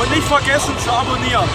Und nicht vergessen zu abonnieren.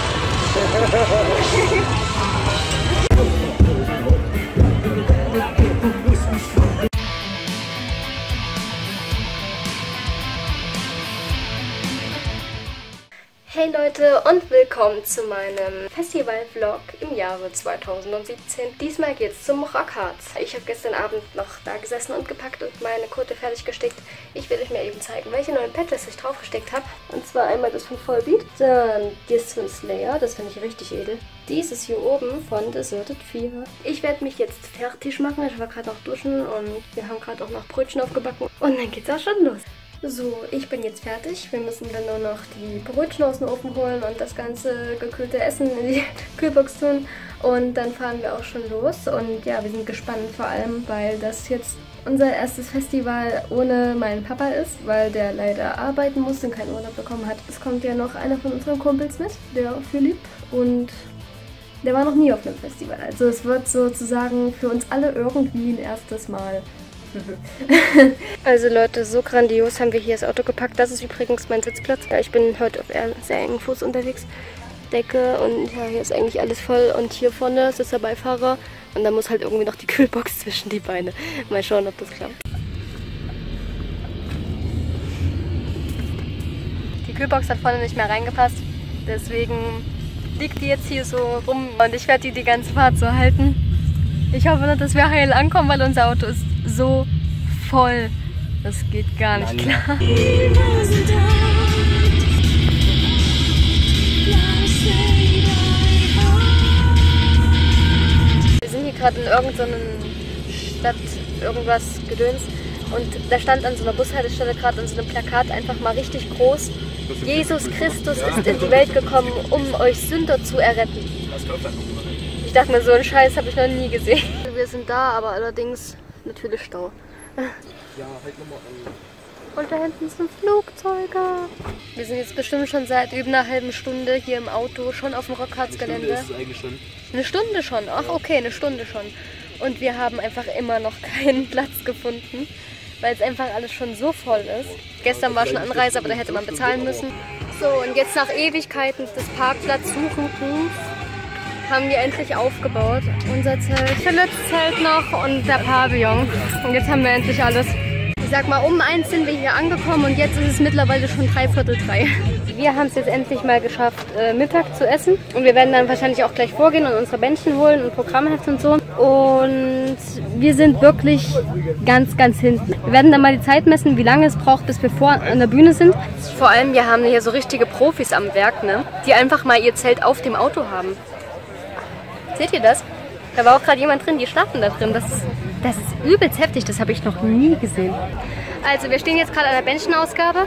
Hey Leute und willkommen zu meinem Festival-Vlog im Jahre 2017. Diesmal geht's zum Rockharz. Ich habe gestern Abend noch da gesessen und gepackt und meine Kurte fertig gestickt. Ich will euch mir eben zeigen, welche neuen Patches ich draufgesteckt habe. Und zwar einmal das von Vollbeat, dann das von Slayer, das finde ich richtig edel. Dieses hier oben von Deserted Fever. Ich werde mich jetzt fertig machen. Ich war gerade noch duschen und wir haben gerade auch noch Brötchen aufgebacken. Und dann geht's auch schon los. So, ich bin jetzt fertig. Wir müssen dann nur noch die Brötchen aus dem Ofen holen und das ganze gekühlte Essen in die Kühlbox tun. Und dann fahren wir auch schon los. Und ja, wir sind gespannt vor allem, weil das jetzt unser erstes Festival ohne meinen Papa ist, weil der leider arbeiten muss und keinen Urlaub bekommen hat. Es kommt ja noch einer von unseren Kumpels mit, der Philipp. Und der war noch nie auf einem Festival. Also es wird sozusagen für uns alle irgendwie ein erstes Mal. also Leute, so grandios haben wir hier das Auto gepackt. Das ist übrigens mein Sitzplatz. Ja, ich bin heute auf sehr engen Fuß unterwegs. Decke und ja, hier ist eigentlich alles voll. Und hier vorne sitzt der Beifahrer. Und dann muss halt irgendwie noch die Kühlbox zwischen die Beine. Mal schauen, ob das klappt. Die Kühlbox hat vorne nicht mehr reingepasst. Deswegen liegt die jetzt hier so rum. Und ich werde die die ganze Fahrt so halten. Ich hoffe nur, dass wir heil ankommen, weil unser Auto ist so voll. Das geht gar nicht klar. Wir sind hier gerade in irgendeiner Stadt, irgendwas Gedöns. Und da stand an so einer Bushaltestelle gerade an so einem Plakat einfach mal richtig groß. Jesus Christus ist in die Welt gekommen, um euch Sünder zu erretten. Ich dachte mir, so einen Scheiß habe ich noch nie gesehen. Wir sind da, aber allerdings natürlich Stau. Ja, halt nochmal an. Und da hinten sind Flugzeuge. Wir sind jetzt bestimmt schon seit über einer halben Stunde hier im Auto, schon auf dem Rockharz-Gelände. Eine Stunde ist es eigentlich schon. Eine Stunde schon? Ach, okay, eine Stunde schon. Und wir haben einfach immer noch keinen Platz gefunden, weil es einfach alles schon so voll ist. Gestern war schon Anreise, aber da hätte man bezahlen müssen. So, und jetzt nach Ewigkeiten des Parkplatzsuchens haben wir endlich aufgebaut. Unser Zelt, Philipps Zelt noch und der Pavillon. Und jetzt haben wir endlich alles. Ich sag mal, um eins sind wir hier angekommen und jetzt ist es mittlerweile schon drei Viertel drei. Wir haben es jetzt endlich mal geschafft, äh, Mittag zu essen. Und wir werden dann wahrscheinlich auch gleich vorgehen und unsere Bändchen holen und Programmheft und so. Und wir sind wirklich ganz, ganz hinten. Wir werden dann mal die Zeit messen, wie lange es braucht, bis wir vor an der Bühne sind. Vor allem, wir haben hier so richtige Profis am Werk, ne? die einfach mal ihr Zelt auf dem Auto haben. Seht ihr das? Da war auch gerade jemand drin, die schlafen da drin. Das, das ist übelst heftig, das habe ich noch nie gesehen. Also wir stehen jetzt gerade an der Bänchenausgabe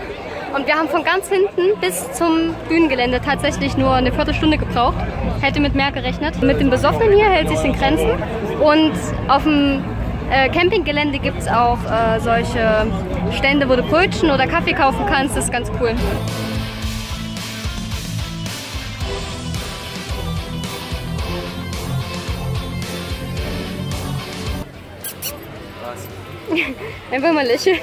und wir haben von ganz hinten bis zum Bühnengelände tatsächlich nur eine Viertelstunde gebraucht. Hätte mit mehr gerechnet. Mit dem Besoffenen hier hält sich in Grenzen und auf dem äh, Campinggelände gibt es auch äh, solche Stände, wo du Brötchen oder Kaffee kaufen kannst. Das ist ganz cool. Einfach mal lächeln.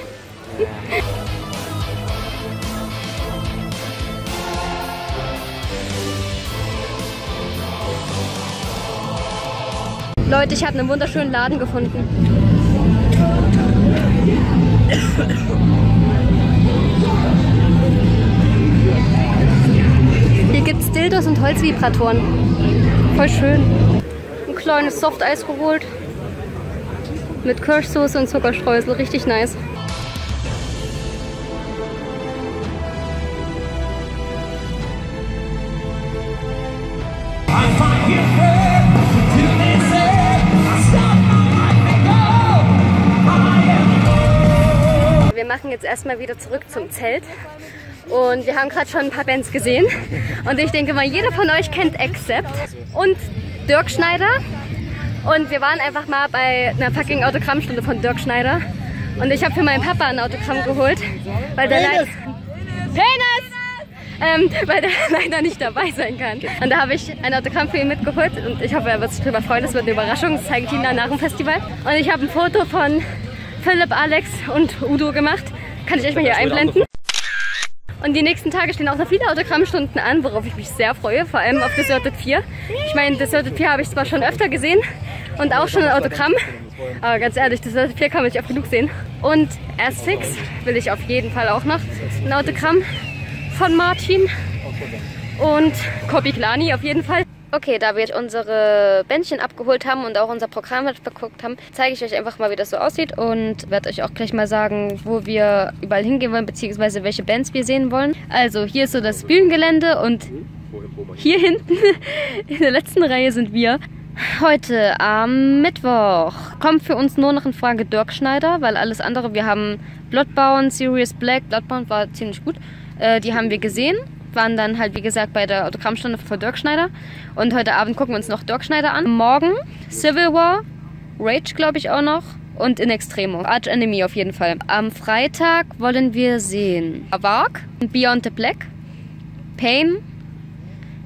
Leute, ich habe einen wunderschönen Laden gefunden. Hier gibt es Dildos und Holzvibratoren. Voll schön. Ein kleines Softeis geholt. Mit Kirschsoße und Zuckerstreusel. Richtig nice. Wir machen jetzt erstmal wieder zurück zum Zelt. Und wir haben gerade schon ein paar Bands gesehen. Und ich denke mal, jeder von euch kennt Accept und Dirk Schneider. Und wir waren einfach mal bei einer fucking Autogrammstunde von Dirk Schneider. Und ich habe für meinen Papa ein Autogramm geholt, weil der leider... Ähm, weil der leider nicht dabei sein kann. Und da habe ich ein Autogramm für ihn mitgeholt und ich hoffe, er wird sich darüber freuen. Das wird eine Überraschung, das zeige ich Ihnen dann nach dem Festival. Und ich habe ein Foto von Philipp, Alex und Udo gemacht. Kann ich euch mal hier einblenden. Und die nächsten Tage stehen auch noch viele Autogrammstunden an, worauf ich mich sehr freue, vor allem auf Deserted 4. Ich meine, Deserted 4 habe ich zwar schon öfter gesehen und auch schon ein Autogramm, aber ganz ehrlich, Deserted 4 kann man nicht oft genug sehen. Und Asphyx will ich auf jeden Fall auch noch ein Autogramm von Martin und Kobi Klani auf jeden Fall. Okay, da wir jetzt unsere Bändchen abgeholt haben und auch unser Programm beguckt haben, zeige ich euch einfach mal, wie das so aussieht und werde euch auch gleich mal sagen, wo wir überall hingehen wollen, beziehungsweise welche Bands wir sehen wollen. Also hier ist so das Bühnengelände und hier hinten in der letzten Reihe sind wir. Heute am Mittwoch kommt für uns nur noch in Frage Dirk Schneider, weil alles andere, wir haben Bloodbound, Sirius Black, Bloodbound war ziemlich gut, äh, die haben wir gesehen waren dann halt, wie gesagt, bei der Autogrammstunde von Dirk Schneider. Und heute Abend gucken wir uns noch Dirk Schneider an. Morgen Civil War, Rage, glaube ich, auch noch. Und In Extremo. Arch Enemy auf jeden Fall. Am Freitag wollen wir sehen Avark, Beyond the Black, Pain,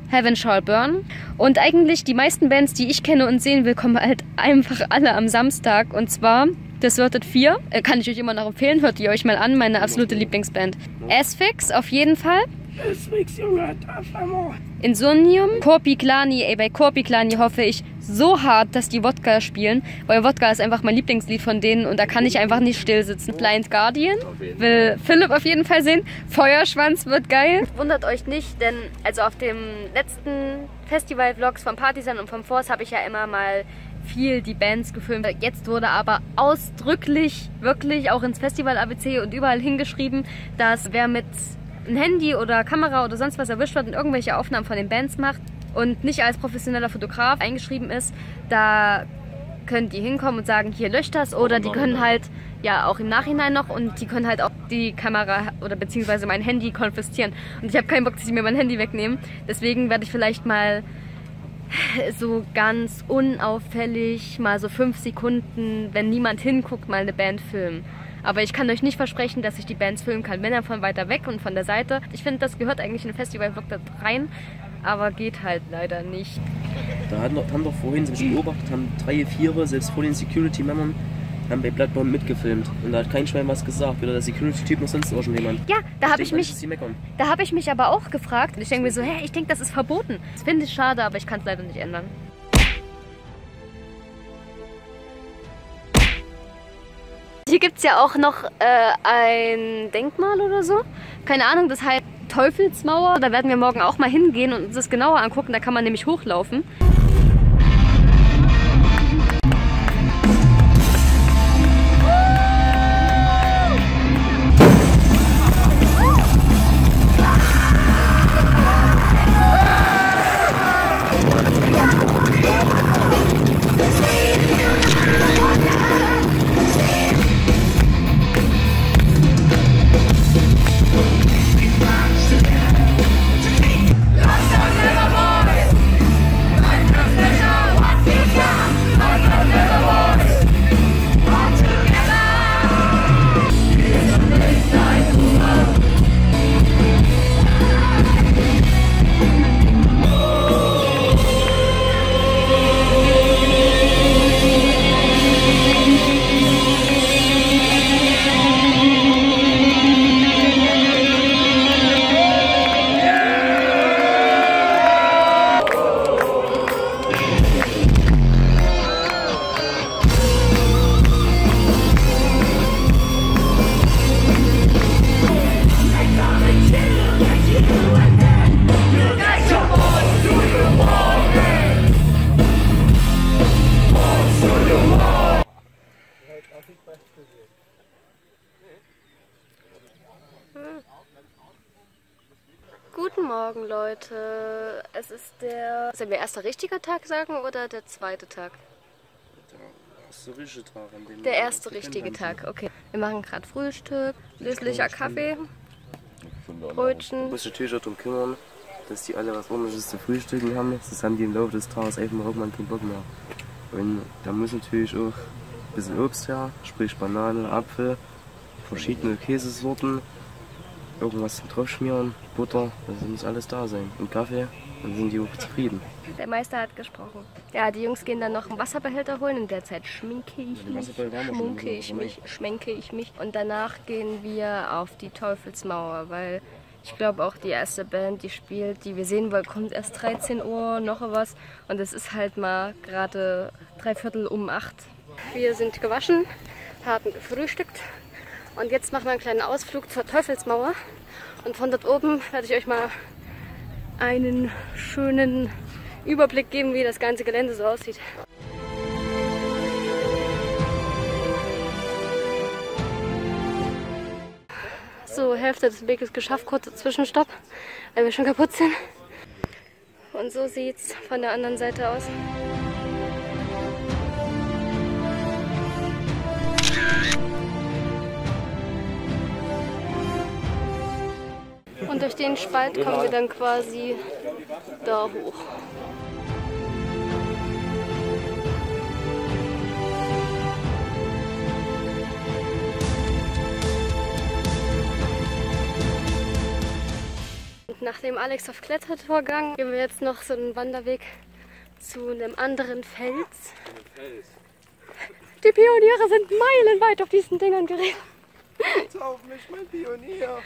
Heaven Shall Burn. Und eigentlich die meisten Bands, die ich kenne und sehen will, kommen halt einfach alle am Samstag. Und zwar Deserted 4. Äh, kann ich euch immer noch empfehlen. Hört ihr euch mal an. Meine absolute Lieblingsband. Asphyx auf jeden Fall. Insomnium, Corpi Klani, ey, bei Corpi Klani hoffe ich so hart, dass die Wodka spielen, weil Wodka ist einfach mein Lieblingslied von denen und da kann ich einfach nicht still sitzen. Blind Guardian will Philipp auf jeden Fall sehen. Feuerschwanz wird geil. Wundert euch nicht, denn also auf dem letzten Festival-Vlogs vom Partisan und vom Force habe ich ja immer mal viel die Bands gefilmt. Jetzt wurde aber ausdrücklich wirklich auch ins Festival ABC und überall hingeschrieben, dass wer mit ein Handy oder Kamera oder sonst was erwischt wird und irgendwelche Aufnahmen von den Bands macht und nicht als professioneller Fotograf eingeschrieben ist, da können die hinkommen und sagen, hier löscht das oder die können halt ja auch im Nachhinein noch und die können halt auch die Kamera oder beziehungsweise mein Handy konfiszieren. Und ich habe keinen Bock, dass sie mir mein Handy wegnehmen. Deswegen werde ich vielleicht mal so ganz unauffällig mal so fünf Sekunden, wenn niemand hinguckt, mal eine Band filmen. Aber ich kann euch nicht versprechen, dass ich die Bands filmen kann, wenn dann von weiter weg und von der Seite. Ich finde, das gehört eigentlich in den Festival-Vlog da rein, aber geht halt leider nicht. Da haben doch, haben doch vorhin so beobachtet, haben drei, vier, selbst vor den Security-Männern, haben bei Bloodborne mitgefilmt. Und da hat kein Schwein was gesagt. Weder der Security-Typ noch sonst irgendjemand. Ja, da habe ich mich. Da habe ich mich aber auch gefragt. Und ich denke mir so, hä, ich denke, das ist verboten. Das finde ich schade, aber ich kann es leider nicht ändern. Hier gibt es ja auch noch äh, ein Denkmal oder so. Keine Ahnung, das heißt Teufelsmauer. Da werden wir morgen auch mal hingehen und uns das genauer angucken. Da kann man nämlich hochlaufen. Leute. Es ist der. Sollen wir erster richtiger Tag sagen oder der zweite Tag? Der erste richtige Tag. An dem der erste richtige Tag, okay. Wir machen gerade Frühstück, löslicher Kaffee, Brötchen. Du musst natürlich darum kümmern, dass die alle was ordentliches zu frühstücken haben. Das haben die im Laufe des Tages einfach irgendwann keinen Bock mehr. Und da muss natürlich auch ein bisschen Obst her, sprich Banane, Apfel, verschiedene Käsesorten, irgendwas zum draufschmieren, Butter, das muss alles da sein. Und Kaffee, dann sind die auch zufrieden. Der Meister hat gesprochen. Ja, die Jungs gehen dann noch einen Wasserbehälter holen. In der Zeit schminke ich mich, schmunke ich mich, schminke ich mich. Und danach gehen wir auf die Teufelsmauer, weil Ich glaube auch die erste Band, die spielt, die wir sehen wollen, kommt erst 13 Uhr, noch was. Und es ist halt mal gerade drei Viertel um acht. Wir sind gewaschen, haben gefrühstückt und jetzt machen wir einen kleinen Ausflug zur Teufelsmauer. Und von dort oben werde ich euch mal einen schönen Überblick geben, wie das ganze Gelände so aussieht. So, Hälfte des Weges geschafft, kurzer Zwischenstopp, weil wir schon kaputt sind. Und so sieht's von der anderen Seite aus. Und durch den Spalt kommen wir dann quasi da hoch. Und nachdem Alex auf Klettertour gegangen, gehen wir jetzt noch so einen Wanderweg zu einem anderen Fels. Die Pioniere sind meilenweit auf diesen Dingern geritten. Auf mich, mein Pionier!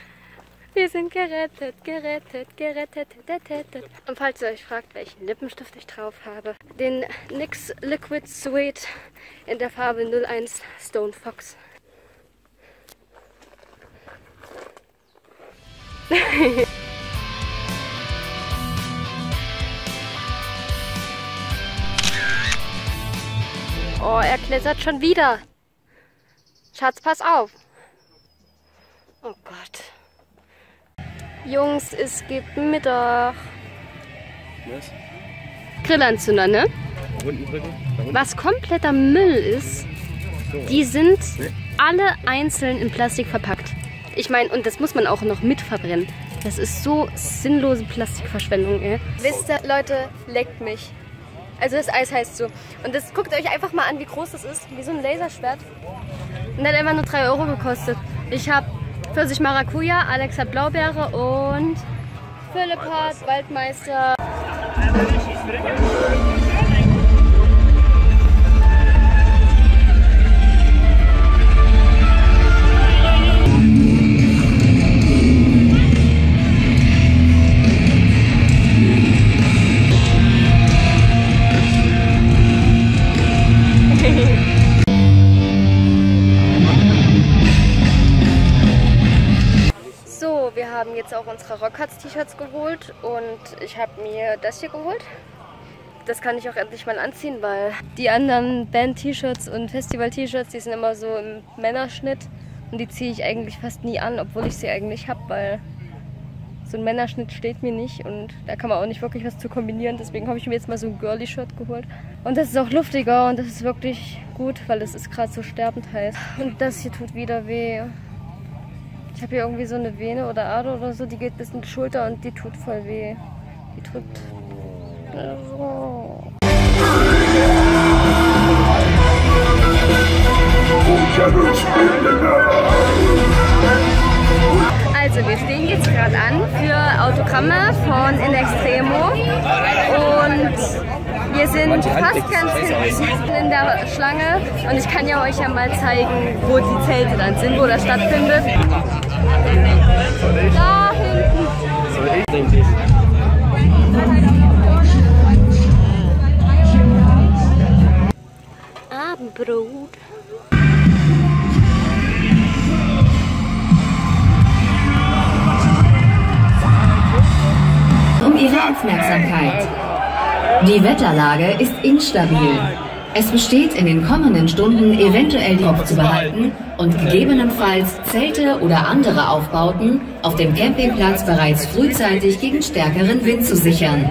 Wir sind gerettet, gerettet, gerettet, gerettet. Und falls ihr euch fragt, welchen Lippenstift ich drauf habe, den NYX Liquid Sweet in der Farbe 01 Stone Fox. oh, er klettert schon wieder. Schatz, pass auf. Oh Gott. Jungs, es gibt Mittag. Was? Grillanzünder, ne? Was kompletter Müll ist, die sind alle einzeln in Plastik verpackt. Ich meine, und das muss man auch noch mit verbrennen. Das ist so sinnlose Plastikverschwendung, ey. Wisst ihr, Leute, leckt mich. Also das Eis heißt so. Und das guckt euch einfach mal an, wie groß das ist. Wie so ein Laserschwert. Und hat einfach nur 3 Euro gekostet. Ich habe Pfirsich Maracuja, Alex hat Blaubeere und Philipp hat Waldmeister. So, unsere Rockharts-T-Shirts geholt und ich habe mir das hier geholt. Das kann ich auch endlich mal anziehen, weil die anderen Band-T-Shirts und Festival-T-Shirts, die sind immer so im Männerschnitt und die ziehe ich eigentlich fast nie an, obwohl ich sie eigentlich habe, weil so ein Männerschnitt steht mir nicht und da kann man auch nicht wirklich was zu kombinieren. Deswegen habe ich mir jetzt mal so ein Girly-Shirt geholt. Und das ist auch luftiger und das ist wirklich gut, weil es ist gerade so sterbend heiß. Und das hier tut wieder weh. Ich habe hier irgendwie so eine Vene oder Ader oder so, die geht bis in die Schulter und die tut voll weh. Die drückt. So. Also wir stehen jetzt gerade an für Autogramme von In Extremo und wir sind fast ganz hinten in der Schlange und ich kann ja euch ja mal zeigen, wo die Zelte dann sind, wo das stattfindet. Da hinten. Soll ich, denke ich. Abendbrot. um Ihre Aufmerksamkeit. Die Wetterlage ist instabil. Es besteht in den kommenden Stunden eventuell die aufzubehalten und gegebenenfalls Zelte oder andere Aufbauten auf dem Campingplatz bereits frühzeitig gegen stärkeren Wind zu sichern.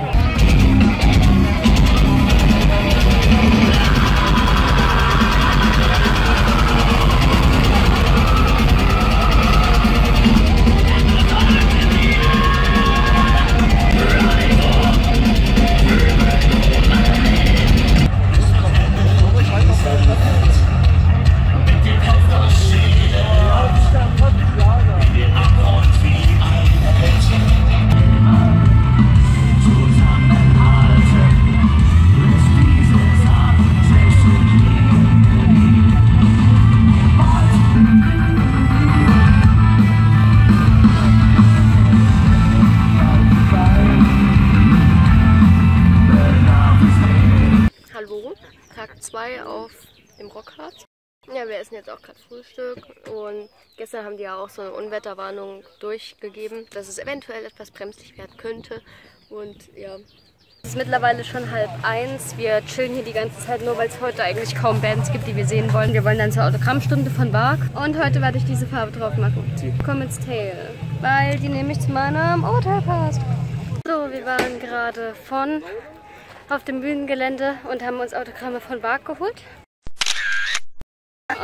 Essen jetzt auch gerade Frühstück und gestern haben die ja auch so eine Unwetterwarnung durchgegeben, dass es eventuell etwas bremslich werden könnte. Und ja, es ist mittlerweile schon halb eins. Wir chillen hier die ganze Zeit nur, weil es heute eigentlich kaum Bands gibt, die wir sehen wollen. Wir wollen dann zur Autogrammstunde von Bark und heute werde ich diese Farbe drauf machen. Comet's Tail, weil die nämlich zu meinem Ohrteil passt. So, wir waren gerade von auf dem Bühnengelände und haben uns Autogramme von Bark geholt.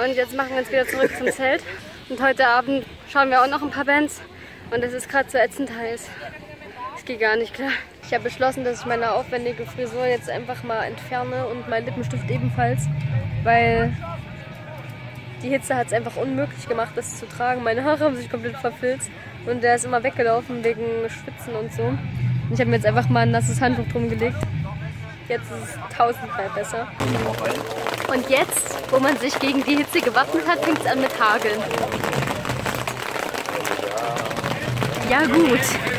Und jetzt machen wir uns wieder zurück zum Zelt. Und heute Abend schauen wir auch noch ein paar Bands. Und es ist gerade so ätzend heiß. Es geht gar nicht klar. Ich habe beschlossen, dass ich meine aufwendige Frisur jetzt einfach mal entferne und mein Lippenstift ebenfalls. Weil die Hitze hat es einfach unmöglich gemacht, das zu tragen. Meine Haare haben sich komplett verfilzt. Und der ist immer weggelaufen wegen Schwitzen und so. Und ich habe mir jetzt einfach mal ein nasses Handtuch drum gelegt. Jetzt ist es tausendmal besser. Und jetzt, wo man sich gegen die Hitze gewappnet hat, fängt es an mit Hageln. Ja gut.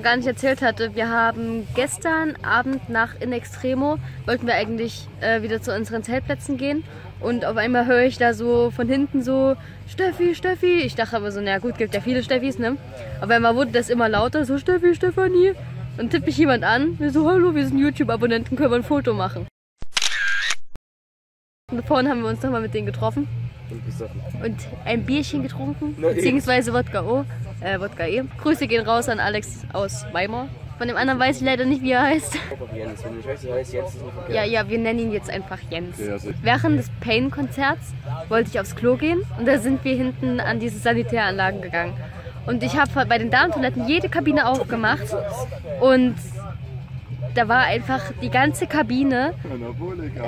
Noch gar nicht erzählt hatte, wir haben gestern Abend nach In Extremo, wollten wir eigentlich äh, wieder zu unseren Zeltplätzen gehen und auf einmal höre ich da so von hinten so Steffi, Steffi. Ich dachte aber so, na gut, gibt ja viele Steffis, ne? Auf einmal wurde das immer lauter, so Steffi, Stefanie. Dann tippt mich jemand an, wir so, hallo, wir sind YouTube-Abonnenten, können wir ein Foto machen. Und vorhin haben wir uns nochmal mit denen getroffen Und besoffen. und ein Bierchen getrunken, Na, eh. beziehungsweise Wodka O, äh, Wodka E. Grüße gehen raus an Alex aus Weimar. Von dem anderen weiß ich leider nicht, wie er heißt. Einfach Jens. Wenn nicht weißt, wie er heißt, Jens ist nicht verkehrt. Ja, ja, wir nennen ihn jetzt einfach Jens. Ja, sicher. Während des Pain-Konzerts wollte ich aufs Klo gehen und da sind wir hinten an diese Sanitäranlagen gegangen. Und ich habe bei den Damentoiletten jede Kabine aufgemacht und da war einfach die ganze Kabine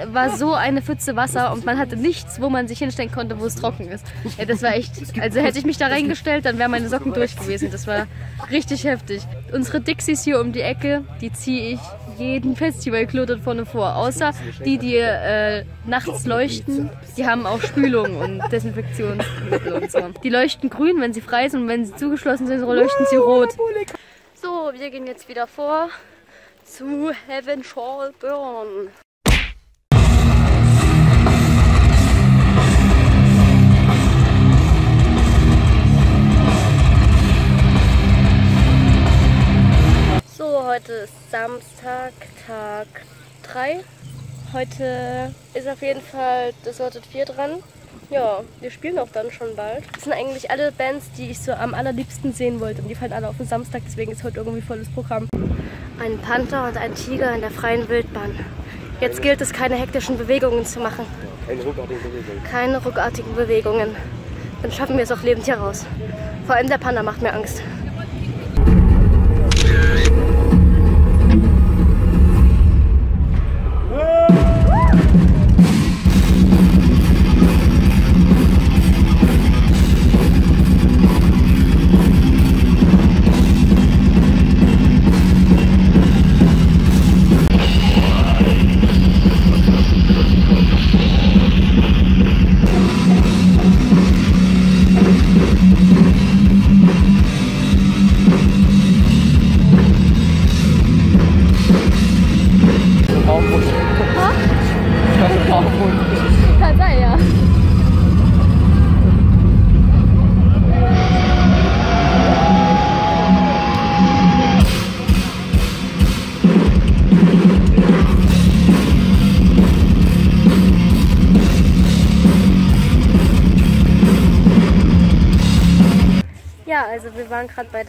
war so eine Pfütze Wasser und man hatte nichts, wo man sich hinstellen konnte, wo es trocken ist. Ja, das war echt, also hätte ich mich da reingestellt, dann wären meine Socken durch gewesen. Das war richtig heftig. Unsere Dixies hier um die Ecke, die ziehe ich jeden Festivalklo vorne vor. Außer die, die äh, nachts leuchten, die haben auch Spülung und Desinfektionsmittel und so. Die leuchten grün, wenn sie frei sind und wenn sie zugeschlossen sind, leuchten sie rot. So, wir gehen jetzt wieder vor zu Heaven Shall Burn. So, heute ist Samstag, Tag 3. Heute ist auf jeden Fall Deserted 4 dran. Ja, wir spielen auch dann schon bald. Das sind eigentlich alle Bands, die ich so am allerliebsten sehen wollte. Und die fallen alle auf den Samstag, deswegen ist heute irgendwie volles Programm. Ein Panther und ein Tiger in der freien Wildbahn. Jetzt gilt es, keine hektischen Bewegungen zu machen. Keine ruckartige Bewegung. Keine ruckartigen Bewegungen. Dann schaffen wir es auch lebend hier raus. Vor allem der Panda macht mir Angst.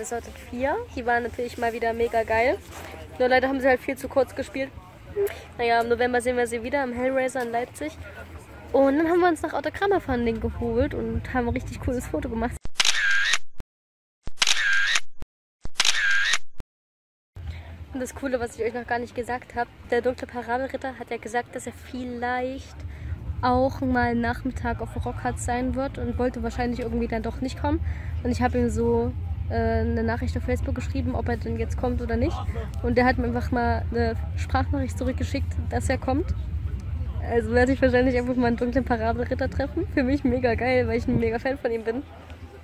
Deserted 4. Die waren natürlich mal wieder mega geil. Nur leider haben sie halt viel zu kurz gespielt. Naja, im November sehen wir sie wieder im Hellraiser in Leipzig. Und dann haben wir uns nach Autogramme-Funding geholt und haben ein richtig cooles Foto gemacht. Und das Coole, was ich euch noch gar nicht gesagt habe, der dunkle Parabelritter hat ja gesagt, dass er vielleicht auch mal Nachmittag auf Rockhard sein wird und wollte wahrscheinlich irgendwie dann doch nicht kommen. Und ich habe ihm so eine Nachricht auf Facebook geschrieben, ob er denn jetzt kommt oder nicht. Und der hat mir einfach mal eine Sprachnachricht zurückgeschickt, dass er kommt. Also werde ich wahrscheinlich einfach mal einen dunklen Parabelritter treffen. Für mich mega geil, weil ich ein mega Fan von ihm bin.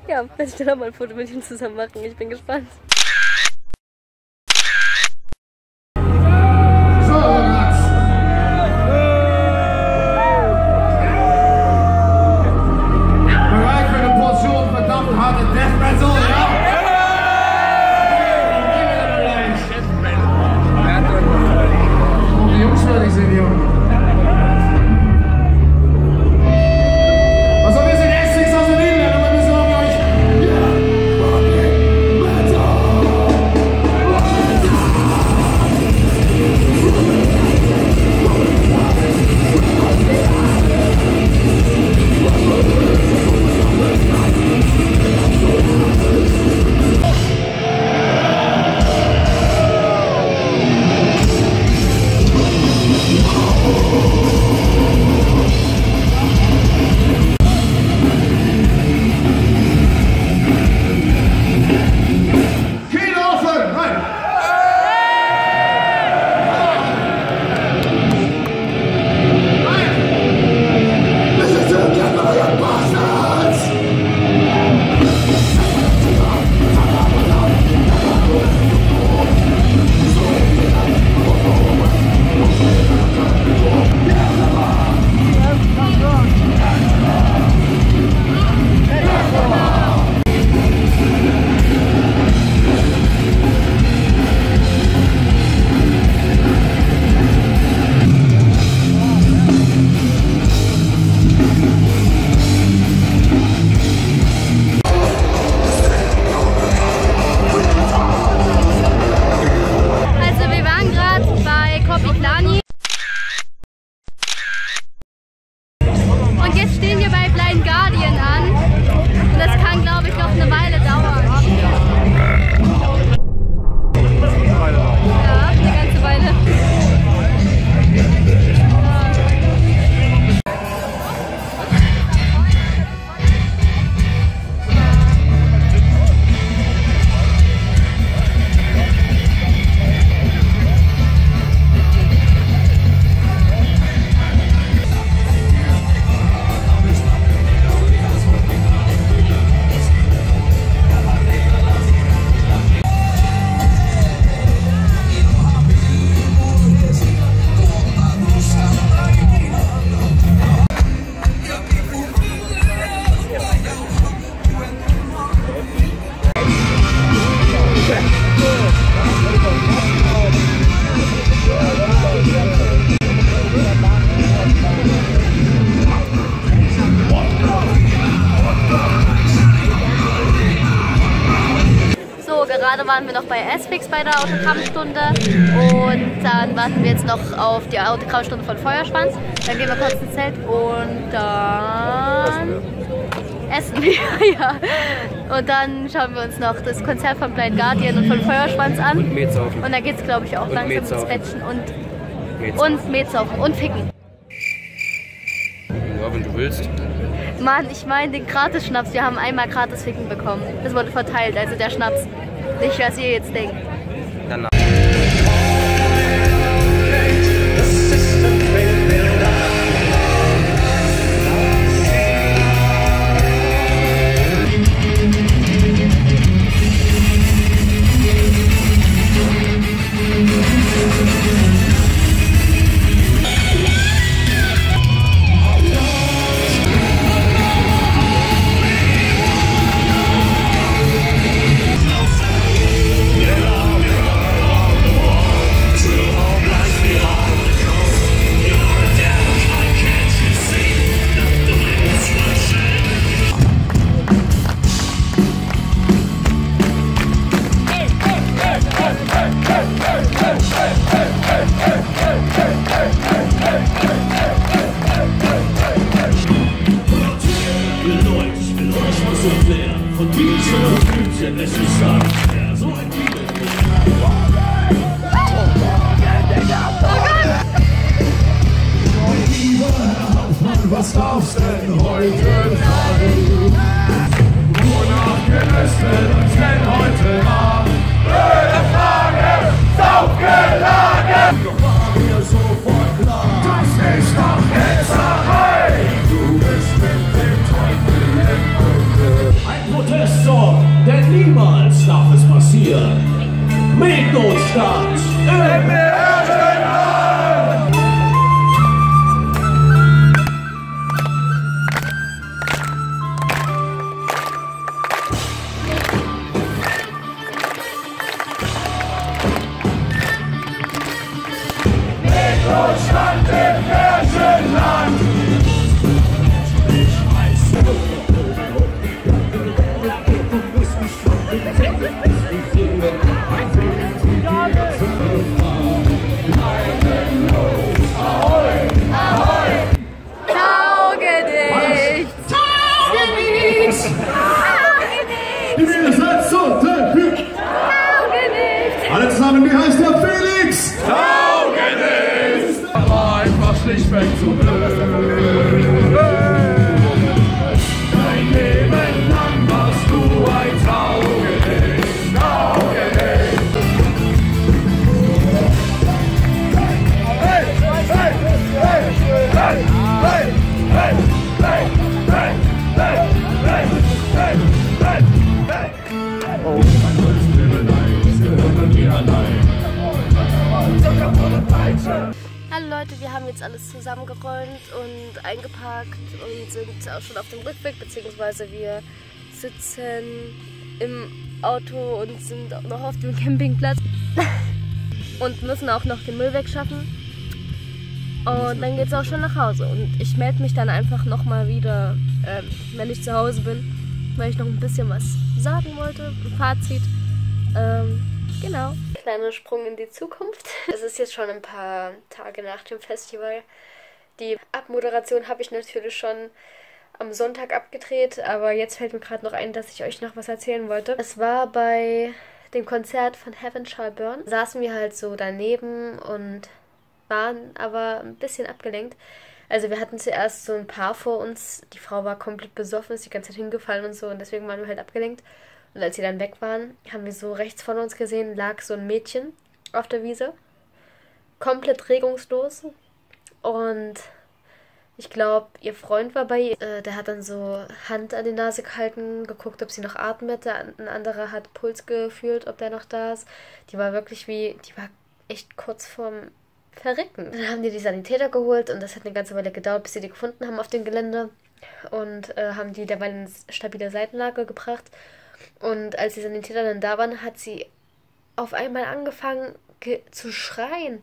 Ja, werde ich dann auch mal ein Foto mit ihm zusammen machen. Ich bin gespannt. Noch bei der Autogrammstunde und dann warten wir jetzt noch auf die Autogrammstunde von Feuerschwanz. Dann gehen wir kurz ins Zelt und dann essen wir, ja. Und dann schauen wir uns noch das Konzert von Blind Guardian und von Feuerschwanz an. Und Metsaufen. Und dann geht's glaube ich auch Und langsam ins. Bettchen und, und Metsaufen und Ficken. Ja, wenn du willst. Mann, ich meine den Gratis-Schnaps. Wir haben einmal gratis Ficken bekommen. Das wurde verteilt, also der Schnaps. Nicht, was ihr jetzt denkt. Deutschland im Märchenland. Hallo Leute, wir haben jetzt alles zusammengeräumt und eingepackt und sind auch schon auf dem Rückweg, beziehungsweise wir sitzen im Auto und sind noch auf dem Campingplatz und müssen auch noch den Müll wegschaffen. Und dann geht es auch schon nach Hause. Und ich melde mich dann einfach nochmal wieder, ähm, wenn ich zu Hause bin, weil ich noch ein bisschen was sagen wollte. Ein Fazit. Ähm, genau. Kleiner Sprung in die Zukunft. Es ist jetzt schon ein paar Tage nach dem Festival. Die Abmoderation habe ich natürlich schon am Sonntag abgedreht, aber jetzt fällt mir gerade noch ein, dass ich euch noch was erzählen wollte. Es war bei dem Konzert von Heaven Shall Burn. Saßen wir halt so daneben und waren aber ein bisschen abgelenkt. Also wir hatten zuerst so ein Paar vor uns. Die Frau war komplett besoffen, ist die ganze Zeit hingefallen und so und deswegen waren wir halt abgelenkt. Und als sie dann weg waren, haben wir so rechts von uns gesehen, lag so ein Mädchen auf der Wiese. Komplett regungslos. Und ich glaube, ihr Freund war bei ihr. Äh, der hat dann so Hand an die Nase gehalten, geguckt, ob sie noch atmete. Ein anderer hat Puls gefühlt, ob der noch da ist. Die war wirklich wie, die war echt kurz vorm Verrecken. Dann haben die die Sanitäter geholt und das hat eine ganze Weile gedauert, bis sie die gefunden haben auf dem Gelände. Und äh, haben die derweil in stabile Seitenlage gebracht. Und als die Sanitäter dann da waren, hat sie auf einmal angefangen ge zu schreien.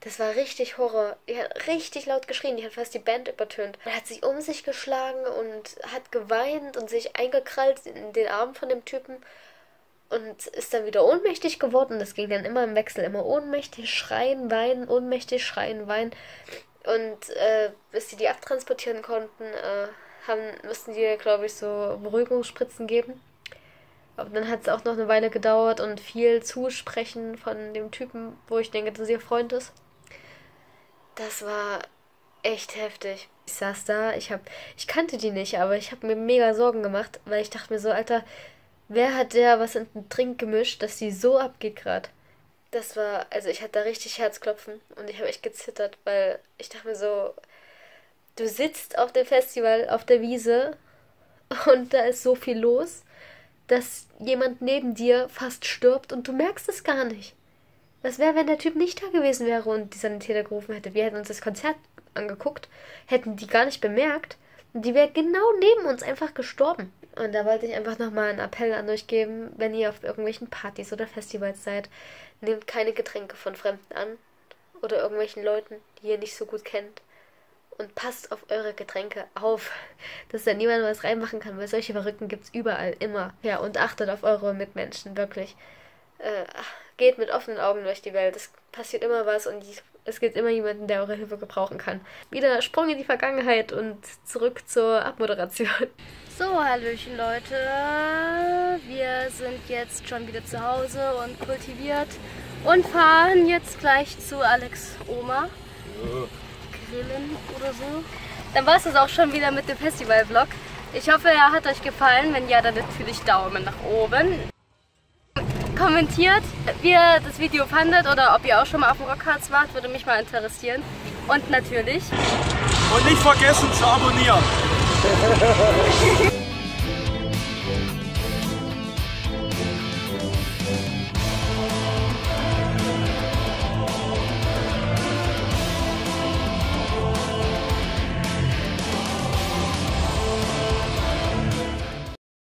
Das war richtig Horror. Die hat richtig laut geschrien. Die hat fast die Band übertönt. Dann hat sich um sich geschlagen und hat geweint und sich eingekrallt in den Arm von dem Typen und ist dann wieder ohnmächtig geworden. Das ging dann immer im Wechsel. Immer ohnmächtig, schreien, weinen, ohnmächtig, schreien, weinen. Und äh, bis sie die abtransportieren konnten, äh, haben, mussten die, glaube ich, so Beruhigungsspritzen geben. Aber dann hat es auch noch eine Weile gedauert und viel Zusprechen von dem Typen, wo ich denke, dass ihr Freund ist. Das war echt heftig. Ich saß da, ich hab, ich kannte die nicht, aber ich habe mir mega Sorgen gemacht, weil ich dachte mir so, Alter, wer hat der was in den Trink gemischt, dass die so abgeht gerade? Das war, also ich hatte da richtig Herzklopfen und ich habe echt gezittert, weil ich dachte mir so, du sitzt auf dem Festival, auf der Wiese und da ist so viel los, dass jemand neben dir fast stirbt und du merkst es gar nicht. Was wäre, wenn der Typ nicht da gewesen wäre und die Sanitäter gerufen hätte? Wir hätten uns das Konzert angeguckt, hätten die gar nicht bemerkt und die wäre genau neben uns einfach gestorben. Und da wollte ich einfach nochmal einen Appell an euch geben, wenn ihr auf irgendwelchen Partys oder Festivals seid, nehmt keine Getränke von Fremden an oder irgendwelchen Leuten, die ihr nicht so gut kennt. Und passt auf eure Getränke auf, dass da niemand was reinmachen kann, weil solche Verrückten gibt es überall, immer. Ja, und achtet auf eure Mitmenschen, wirklich. Äh, geht mit offenen Augen durch die Welt. Es passiert immer was und es gibt immer jemanden, der eure Hilfe gebrauchen kann. Wieder Sprung in die Vergangenheit und zurück zur Abmoderation. So, Hallöchen Leute. Wir sind jetzt schon wieder zu Hause und kultiviert und fahren jetzt gleich zu Alex Oma. Grillen oder so. Dann war es das auch schon wieder mit dem Festival-Vlog. Ich hoffe, er hat euch gefallen. Wenn ja, dann natürlich Daumen nach oben. Kommentiert, wie ihr das Video fandet oder ob ihr auch schon mal auf dem Rockharz wart, würde mich mal interessieren. Und natürlich Und nicht vergessen zu abonnieren.